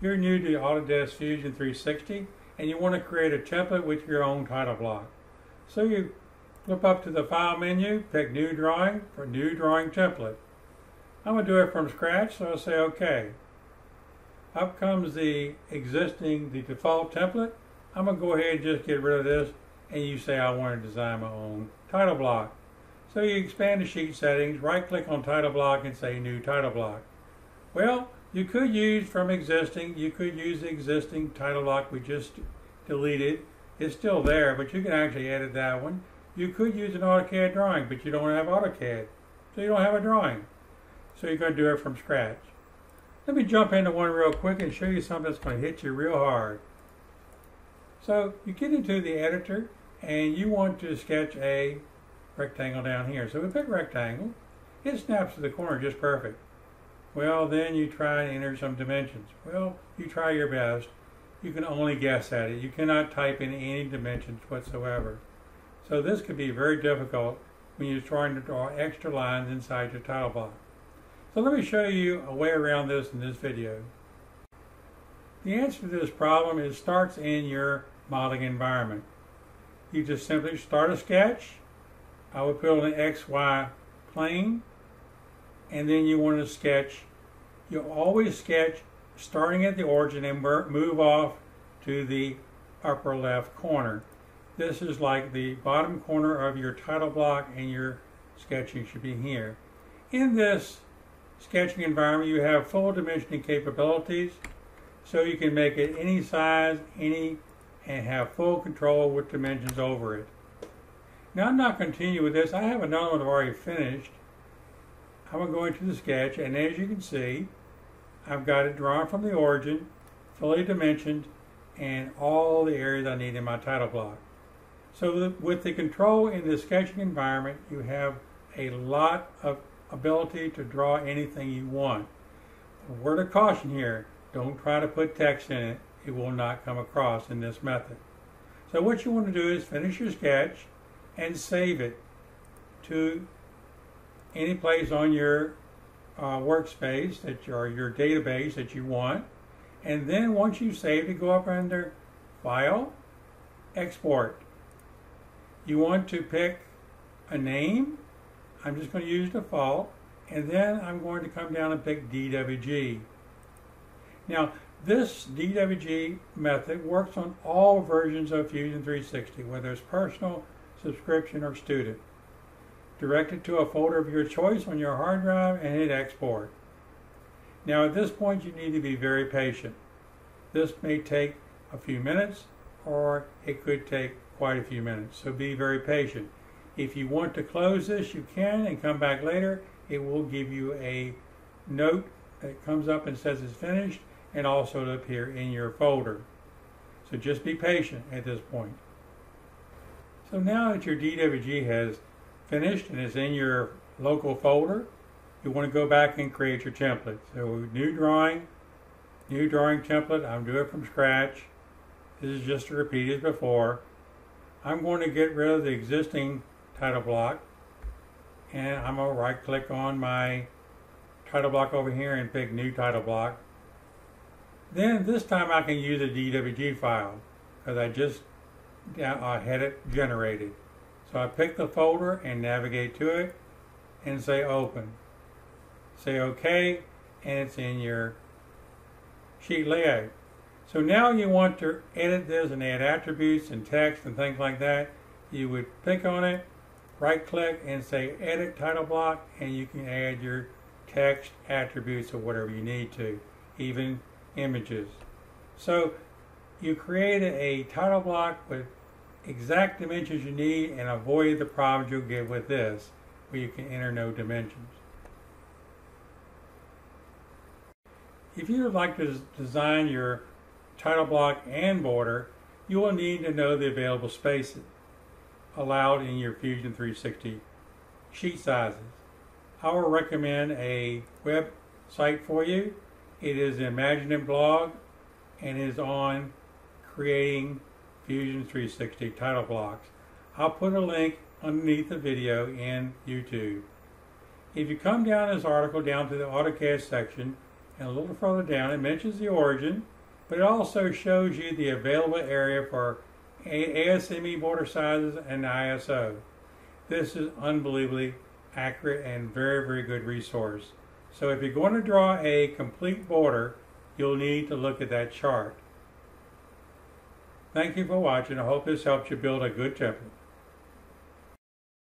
you're new to Autodesk Fusion 360 and you want to create a template with your own title block. So you flip up to the File menu, pick New Drawing for New Drawing Template. I'm going to do it from scratch, so I'll say OK. Up comes the existing, the default template. I'm going to go ahead and just get rid of this, and you say I want to design my own title block. So you expand the sheet settings, right click on title block and say new title block. Well, you could use from existing, you could use the existing title block we just deleted. It's still there, but you can actually edit that one. You could use an AutoCAD drawing, but you don't have AutoCAD, so you don't have a drawing. So you're going to do it from scratch. Let me jump into one real quick and show you something that's going to hit you real hard. So you get into the editor and you want to sketch a rectangle down here. So we pick rectangle. It snaps to the corner just perfect. Well, then you try and enter some dimensions. Well, you try your best. You can only guess at it. You cannot type in any dimensions whatsoever. So this could be very difficult when you're trying to draw extra lines inside your title block. So let me show you a way around this in this video. The answer to this problem is starts in your modeling environment. You just simply start a sketch. I would put on an XY plane and then you want to sketch. You always sketch starting at the origin and move off to the upper left corner. This is like the bottom corner of your title block and your sketching should be here. In this sketching environment you have full dimensioning capabilities so you can make it any size, any, and have full control with dimensions over it. Now I'm not continuing with this. I have another one I've already finished. I'm going to go into the sketch and as you can see I've got it drawn from the origin, fully dimensioned, and all the areas I need in my title block. So with the control in the sketching environment, you have a lot of ability to draw anything you want. A word of caution here, don't try to put text in it. It will not come across in this method. So what you want to do is finish your sketch and save it to any place on your uh, workspace that or your database that you want. And then once you save it, go up under File, Export. You want to pick a name. I'm just going to use default. And then I'm going to come down and pick DWG. Now, this DWG method works on all versions of Fusion 360, whether it's personal, subscription, or student. Direct it to a folder of your choice on your hard drive and hit export. Now at this point you need to be very patient. This may take a few minutes or it could take quite a few minutes, so be very patient. If you want to close this, you can and come back later. It will give you a note that comes up and says it's finished and also appear in your folder. So just be patient at this point. So now that your DWG has finished and is in your local folder, you want to go back and create your template. So new drawing, new drawing template, I'm doing it from scratch. This is just to repeat as before. I'm going to get rid of the existing title block and I'm going to right click on my title block over here and pick new title block. Then this time I can use a DWG file because I just I had it generated. So I pick the folder and navigate to it and say open. Say OK and it's in your sheet layout. So now you want to edit this and add attributes and text and things like that. You would pick on it, right click and say edit title block and you can add your text attributes or whatever you need to, even images. So you create a title block with exact dimensions you need and avoid the problems you'll get with this where you can enter no dimensions. If you would like to design your title block and border, you will need to know the available spaces allowed in your Fusion 360 sheet sizes. I will recommend a website for you. It is the IMAGINiT blog and is on creating Fusion 360 title blocks. I'll put a link underneath the video in YouTube. If you come down this article down to the AutoCAD section, And a little further down, it mentions the origin, but it also shows you the available area for ASME border sizes and ISO. This is unbelievably accurate and very, very good resource. So if you're going to draw a complete border, you'll need to look at that chart. Thank you for watching. I hope this helps you build a good template.